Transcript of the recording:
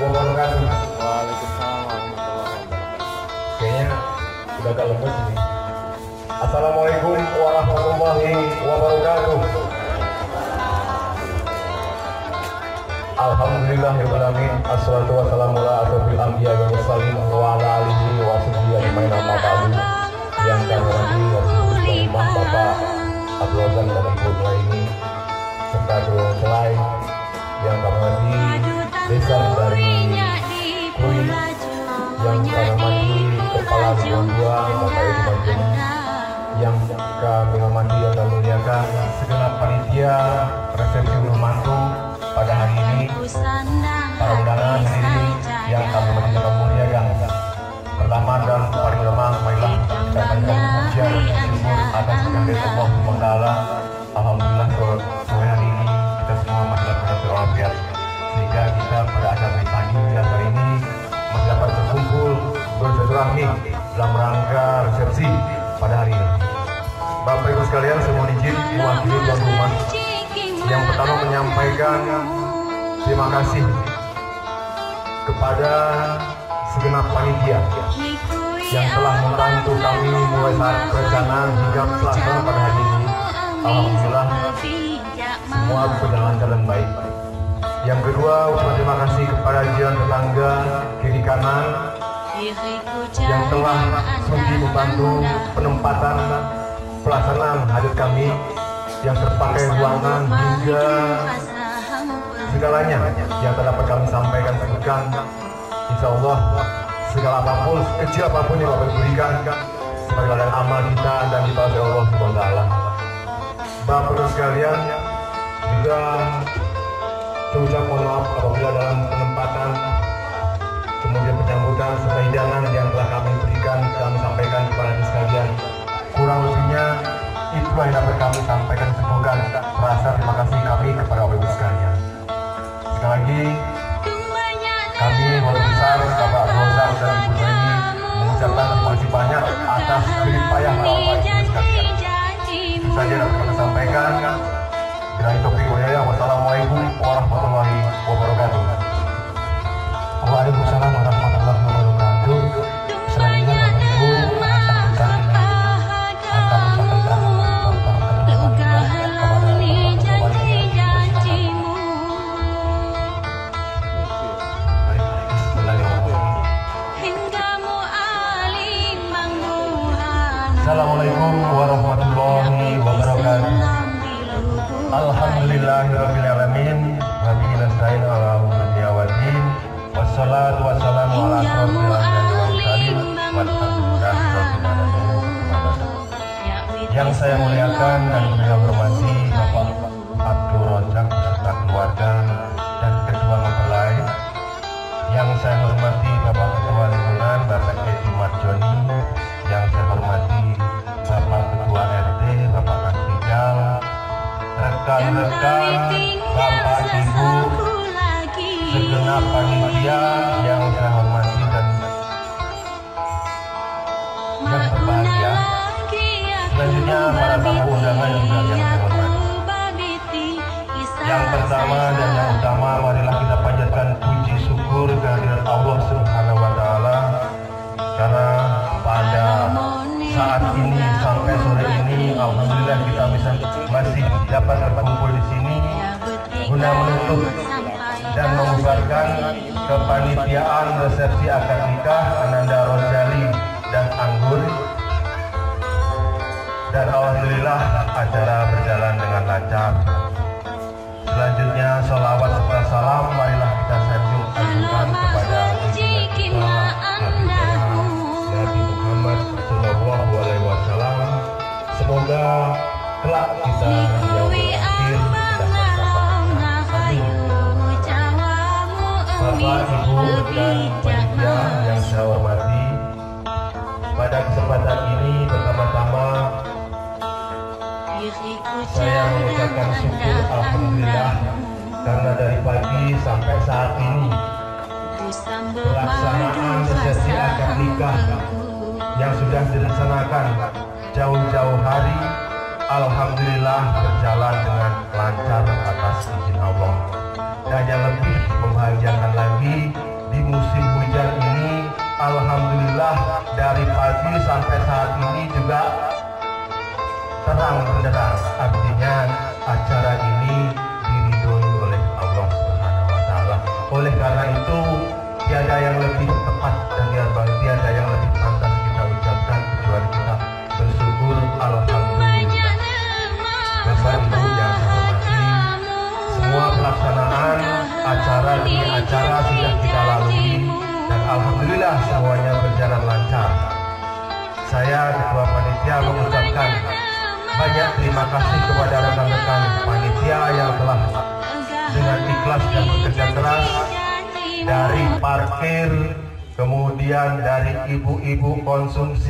wabarakatuh. Waalaikumsalam warahmatullahi wabarakatuh. Kayaknya udah agak lemes ini. Assalamualaikum warahmatullahi wabarakatuh. Alhamdulillahirrahmanirrahim Assalatu wassalamu ala asrafil anbiya wa mursalin Wa ala alihi wa sahbihi ajmain amma ba'du Yang kami hormati Rasulullah Imam Bapak Abdul Razak dan Ibu Nuraini Serta Dulung Selai Yang kami hormati Desa panitia Resepsi Gunung Mantu pada hari ini para undangan hadirin yang kami kami muliakan. Pertama dan paling utama, marilah kita panjatkan pujian syukur atas Allah Subhanahu wa taala. Alhamdulillah sore hari ini kita semua masih dapat berwalafiat sehingga kita pada acara pagi dan hari ini masih dapat berkumpul bersilaturahmi dalam rangka resepsi pada hari ini. Bapak Ibu sekalian, semua izin mewakili tuan rumah yang pertama menyampaikan terima kasih kepada segenap panitia yang telah membantu kami mulai saat perencanaan hingga pelaksanaan pada hari ini. Alhamdulillah semua berjalan dengan baik. Yang kedua, terima kasih kepada jiran tetangga kiri kanan yang telah sudi membantu penempatan pelaksanaan hajat kami yang terpakai ruangan hingga segalanya yang terdapat kami sampaikan sebutkan insya Allah segala apa pun kecil apa pun yang Bapak berikan sebagai ladang amal kita dan dibalas oleh Allah taala. Bapak sekalian juga saya ucap mohon maaf apabila dalam penempatan yang kami sampaikan. Bila itu wassalamualaikum warahmatullahi wabarakatuh. Waalaikumsalam warahmatullahi wabarakatuh. Assalamualaikum warahmatullahi wabarakatuh. Alhamdulillahirrahmanirrahim Nabi rekan-rekan, bapak ibu, segenap panitia yang saya hormati dan yang berbahagia. Selanjutnya para tamu undangan yang saya hormati. Yang pertama dan yang utama marilah kita panjatkan puji syukur kehadirat Allah Subhanahu wa taala karena pada saat ini sampai sore ini alhamdulillah kita bisa masih dapat berkumpul di sini guna menutup dan membubarkan kepanitiaan resepsi akad nikah Ananda Rosali dan Anggur dan alhamdulillah acara berjalan dengan lancar. Selanjutnya sholawat serta salam marilah kita sanjung ajukan kepada Nabi Muhammad Sallallahu Alaihi Wasallam. Semoga saya mengucapkan syukur Alhamdulillah karena dari pagi sampai saat ini pelaksanaan resepsi akad nikah yang sudah direncanakan jauh-jauh hari Alhamdulillah berjalan dengan lancar atas izin Allah. Dan yang lebih membahagiakan lagi di musim hujan ini Alhamdulillah dari pagi sampai saat ini juga terang benderang artinya acara ini diridhoi oleh Allah Subhanahu wa taala. Oleh karena itu tiada yang lebih pelaksanaan acara demi acara sudah kita lalui dan alhamdulillah semuanya berjalan lancar. Saya ketua panitia mengucapkan banyak terima kasih kepada rekan-rekan panitia yang telah dengan ikhlas dan bekerja keras dari parkir kemudian dari ibu-ibu konsumsi